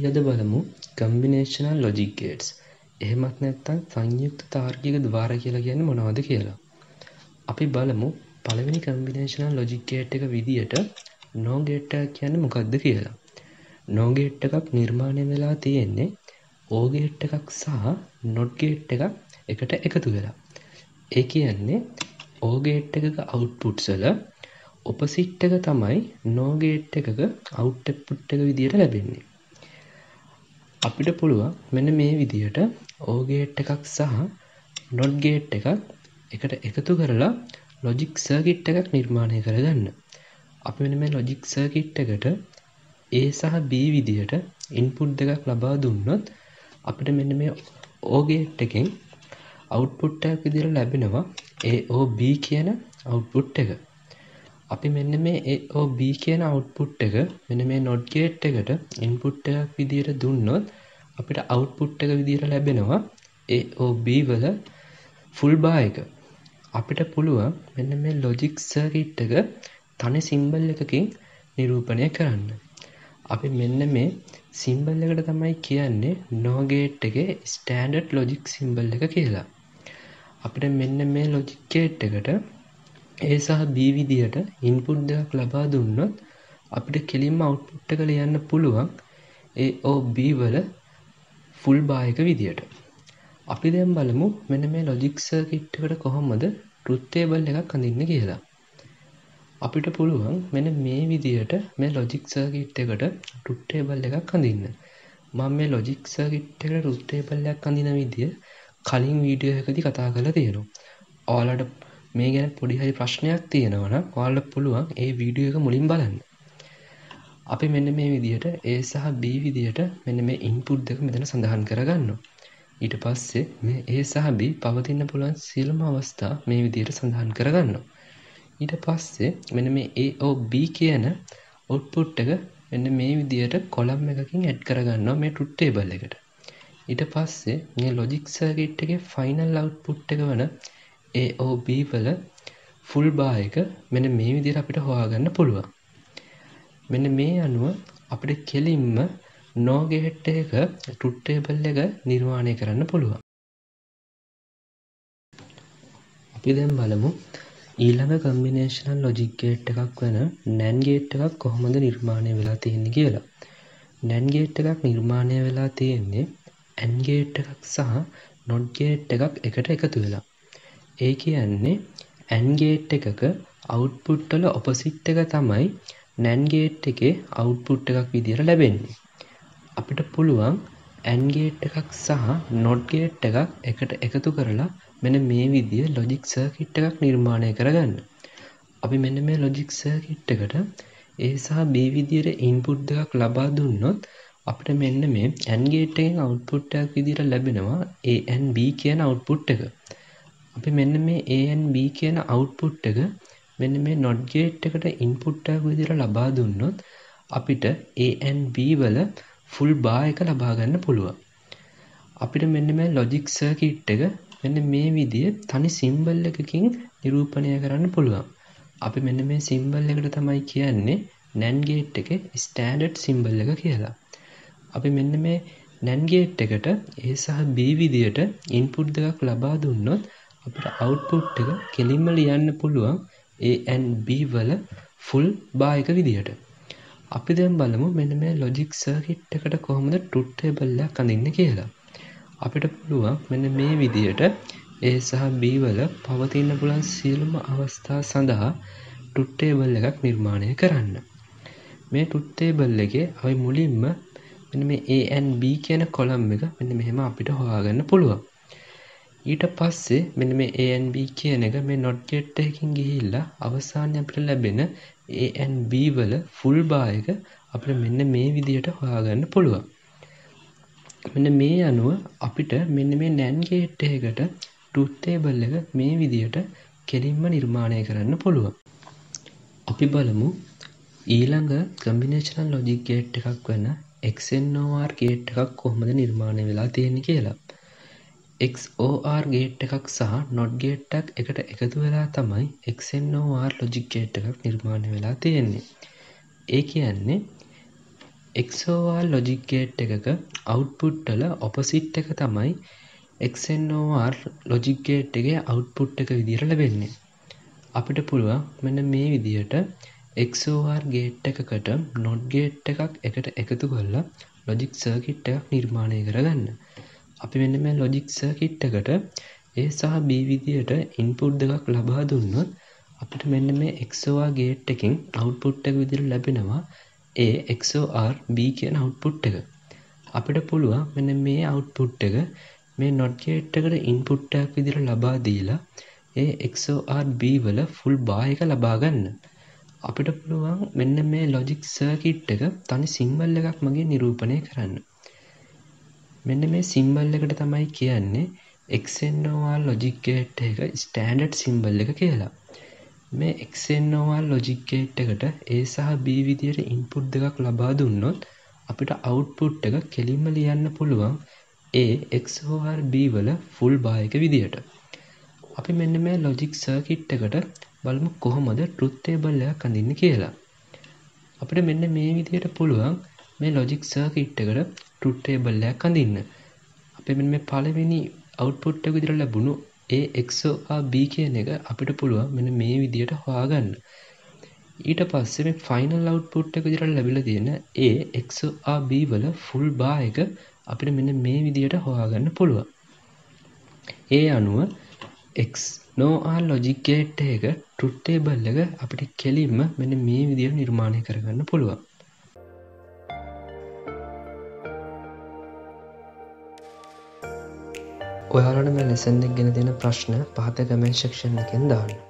අපි අද බලමු කම්බිනේෂනල් ලොජික් ගේට්ස් එහෙමත් නැත්නම් සංයුක්ත තාර්කික ద్వාර කියලා කියන්නේ මොනවද කියලා. අපි බලමු පළවෙනි කම්බිනේෂනල් ලොජික් ගේට් එක විදියට NOR ගේට් එකක් කියන්නේ මොකක්ද කියලා. NOR ගේට් එකක් නිර්මාණය වෙලා තියෙන්නේ OR ගේට් එකක් සහ NOT ගේට් එකක් එකට එකතු වෙලා. ඒ කියන්නේ OR ගේට් එකක අවුට්පුට්ස් වල ඔපොසිට් එක තමයි NOR ගේට් එකක අවුට්පුට් එක විදියට ලැබෙන්නේ. අපිට පුළුවන් මෙන්න මේ විදියට OR ගේට් එකක් සහ NOT ගේට් එකක් එකට එකතු කරලා ලොජික් සර්කිට් එකක් නිර්මාණය කරගන්න. අපි මෙන්න මේ ලොජික් සර්කිට් එකට A සහ B විදියට ඉන්පුට් දෙකක් ලබා දුන්නොත් අපිට මෙන්න මේ OR ගේට් එකෙන් අවුට්පුට් එකක් විදියට ලැබෙනවා AOB කියන අවුට්පුට් එක. අපි මෙන්න මේ AOB කියන අවුට්පුට් එක මෙන්න මේ NOT ගේට් එකට ඉන්පුට් එකක් විදියට දුන්නොත් අපිට අවුට්පුට් එක විදියට ලැබෙනවා AOB වල ෆුල් බාර් එක. අපිට පුළුවන් මෙන්න මේ ලොජික් සර්කිට් එක තනි සිම්බල් එකකින් නිරූපණය කරන්න. අපි මෙන්න මේ සිම්බල් එකට තමයි කියන්නේ NOR ගේට් එකේ ස්ටෑන්ඩඩ් ලොජික් සිම්බල් එක කියලා. අපිට මෙන්න මේ ලොජික් ගේට් එකට A සහ B විදියට ඉන්පුට් දෙකක් ලබා දුන්නොත් අපිට කෙලින්ම අවුට්පුට් එක ලියන්න පුළුවන් AOB වල ෆුල් බාර් එක විදියට. අපි දැන් බලමු මෙන්න මේ ලොජික් සර්කිට් එකට කොහොමද ට්‍රුත් ටේබල් එකක් අඳින්නේ කියලා. අපිට පුළුවන් මෙන්න මේ විදියට මේ ලොජික් සර්කිට් එකට ට්‍රුත් ටේබල් එකක් අඳින්න. මම මේ ලොජික් සර්කිට් එකට ට්‍රුත් ටේබල් එකක් අඳින විදිය කලින් වීඩියෝ එකකදී කතා කරලා තියෙනවා. ඔයාලට මේ ගැන පොඩි හරි ප්‍රශ්නයක් තියෙනවා නම් ඔයාලට පුළුවන් ඒ වීඩියෝ එක මුලින් බලන්න. අපි මෙන්න මේ විදියට A සහ B විදියට මෙන්න මේ ඉන්පුට් දෙක මෙතන සඳහන් කරගන්නවා. ඊට පස්සේ මේ A සහ B පවතින්න පුළුවන් සියලුම අවස්ථා මේ විදියට සඳහන් කරගන්නවා. ඊට පස්සේ මෙන්න මේ AOB කියන අවුට්පුට් එක මෙන්න මේ විදියට කොලම් එකකින් ඇඩ් කරගන්නවා මේ ට්‍රුත් ටේබල් එකට. ඊට පස්සේ මේ ලොජික් සර්කිට් එකේ ෆයිනල් අවුට්පුට් එක වන AOB වල ෆුල් බාර් එක මෙන්න මේ විදිහට අපිට හොයාගන්න පුළුවන්. මෙන්න මේ අනුව අපිට කෙලින්ම NOR ගේට් එකක ට්‍රුත් ටේබල් එක නිර්මාණය කරන්න පුළුවන්. අපි දැන් බලමු ඊළඟ කම්බිනේෂනල් ලොජික් ගේට් එකක් වෙන NAND ගේට් එකක් කොහොමද නිර්මාණය වෙලා තියෙන්නේ කියලා. NAND ගේට් එකක් නිර්මාණය වෙලා තියෙන්නේ AND ගේට් එකක් සහ NOT ගේට් එකක් එකට එකතු වෙලා. ඒ කියන්නේ AND ගේට් එකක අවුට්පුට් වල ඔපොසිට් එක තමයි NAND ගේට් එකේ අවුට්පුට් එකක් විදියට ලැබෙන්නේ. අපිට පුළුවන් AND ගේට් එකක් සහ NOT ගේට් එකක් එකට එකතු කරලා මෙන්න මේ විදිය ලොජික් සර්කිට් එකක් නිර්මාණය කරගන්න. අපි මෙන්න මේ ලොජික් සර්කිට් එකට A සහ B විදියට ඉන්පුට් දෙකක් ලබා දුන්නොත් අපිට මෙන්න මේ AND ගේට් එකෙන් අවුට්පුට් එකක් විදියට ලැබෙනවා A and B කියන අවුට්පුට් එක. අපි මෙන්න මේ A and B කියන අවුට්පුට් එක මෙන්න මේ NOT ගේට් එකට ඉන්පුට් එකක් විදියට ලබා දුන්නොත් අපිට A and B වල ෆුල් බාර් එක ලබා ගන්න පුළුවන්. අපිට මෙන්න මේ ලොජික් සර්කිට් එක මෙන්න මේ විදිය තනි සිම්බල් එකකින් නිරූපණය කරන්න පුළුවන්. අපි මෙන්න මේ සිම්බල් එකට තමයි කියන්නේ NAND ගේට් එකේ ස්ටෑන්ඩඩ් සිම්බල් එක කියලා. අපි මෙන්න මේ NAND ගේට් එකට A සහ B විදියට ඉන්පුට් දෙකක් ලබා දුන්නොත් අපිට අවුට්පුට් එක කෙලින්ම ලියන්න පුළුවන් A and B වල ෆුල් බාර් එක විදියට. අපි දැන් බලමු මෙන්න මේ ලොජික් සර්කිට් එකට කොහොමද ට්‍රුත් ටේබල් එකක් අඳින්නේ කියලා. අපිට පුළුවන් මෙන්න මේ විදියට A සහ B වල පවතින්න පුළුවන් සියලුම අවස්ථා සඳහා ට්‍රුත් ටේබල් එකක් නිර්මාණය කරන්න. මේ ට්‍රුත් ටේබල් එකේ අපි මුලින්ම මෙන්න මේ A and B කියන කොලම් එක මෙන්න මෙහෙම අපිට හොයාගන්න පුළුවන්. ඊට පස්සේ මෙන්න මේ A and B කියන එක මේ NOT ගේට් එකකින් ගිහිල්ලා අවසානයේ අපිට ලැබෙන A and B වල ෆුල් බාර් එක අපිට මෙන්න මේ විදියට හොයාගන්න පුළුවන්. මෙන්න මේ අනුව අපිට මෙන්න මේ NAND ගේට් එකකට ට්‍රුත් ටේබල් එක මේ විදියට කෙලින්ම නිර්මාණය කරන්න පුළුවන්. අපි බලමු ඊළඟ කම්බිනේෂනල් ලොජික් ගේට් එකක් වෙන XNOR ගේට් එකක් කොහොමද නිර්මාණය වෙලා තියෙන්නේ කියලා. XOR ගේට් එකක් සහ NOT ගේට් එකක් එකට එකතු වෙලා තමයි XNOR ලොජික් ගේට් එකක් නිර්මාණය වෙලා තියෙන්නේ. ඒ කියන්නේ XOR ලොජික් ගේට් එකක අවුට්පුට්ටල ඔපසිට් එක තමයි XNOR ලොජික් ගේට් එකේ අවුට්පුට් එක විදිහට ලැබෙන්නේ. අපිට පුළුවන් මෙන්න මේ විදිහට XOR ගේට් එකකට නොට් ගේට් එකක් එකට එකතු කරලා ලොජික් සර්කිට් එකක් නිර්මාණය කරගන්න. අපි මෙන්න මේ ලොජික් සර්කිට් එකට A සහ B විදිහට ඉන්පුට් දෙකක් ලබා දුන්නොත් අපිට මෙන්න මේ XOR ගේට් එකෙන් අවුට්පුට් එක විදිහට ලැබෙනවා A XOR B කියන අවුට්පුට් එක. අපිට පුළුවන් මෙන්න මේ අවුට්පුට් එක මේ නොට් ගේට් එකට ඉන්පුට් එකක් විදිහට ලබා දීලා A XOR B වල ෆුල් බාර් එක ලබා ගන්න. අපිට පුළුවන් මෙන්න මේ ලොජික් සර්කිට් එක තනි සිම්බල් එකක් මගින් නිරූපණය කරන්න. මෙන්න මේ සිම්බල් එකට තමයි කියන්නේ XNOR ලොජික් ගේට් එක ස්ටෑන්ඩඩ් සිම්බල් එක කියලා. මේ XNOR ලොජික් ගේට් එකට A සහ B විදියට ඉන්පුට් දෙකක් ලබා දුන්නොත් අපිට අවුට්පුට් එක කෙලින්ම ලියන්න පුළුවන් A XOR B වල ෆුල් බාර් එක විදියට. අපි මෙන්න මේ ලොජික් සර්කිට් එකට බලමු කොහොමද ට්‍රුත් ටේබල් එකක් අඳින්නේ කියලා. අපිට මෙන්න මේ විදියට පුළුවන් මේ ලොජික් සර්කිට් එකට ට්‍රුත් ටේබල් එකක් අඳින්න. අපි මෙන්න මේ පළවෙනි අවුට්පුට් එක විදිහට ලැබුණු ඒ XOR B කියන එක අපිට පුළුවන් මෙන්න මේ විදිහට හොයාගන්න. ඊට පස්සේ මේ ෆයිනල් අවුට්පුට් එක විදිහට ලැබිලා තියෙන A XOR B වල ෆුල් බාර් එක අපිට මෙන්න මේ විදිහට හොයාගන්න පුළුවන්. ඒ අනුව X NOR ලොජික් ගේට් එක ට්‍රුත් ටේබල් එක අපිට කෙලින්ම මෙන්න මේ විදිහට නිර්මාණය කරගන්න පුළුවන්. ඔයාලට මේ ලෙසන් එක ගැන තියෙන ප්‍රශ්න පහත කමෙන්ට් සෙක්ෂන් එකෙන් දාන්න.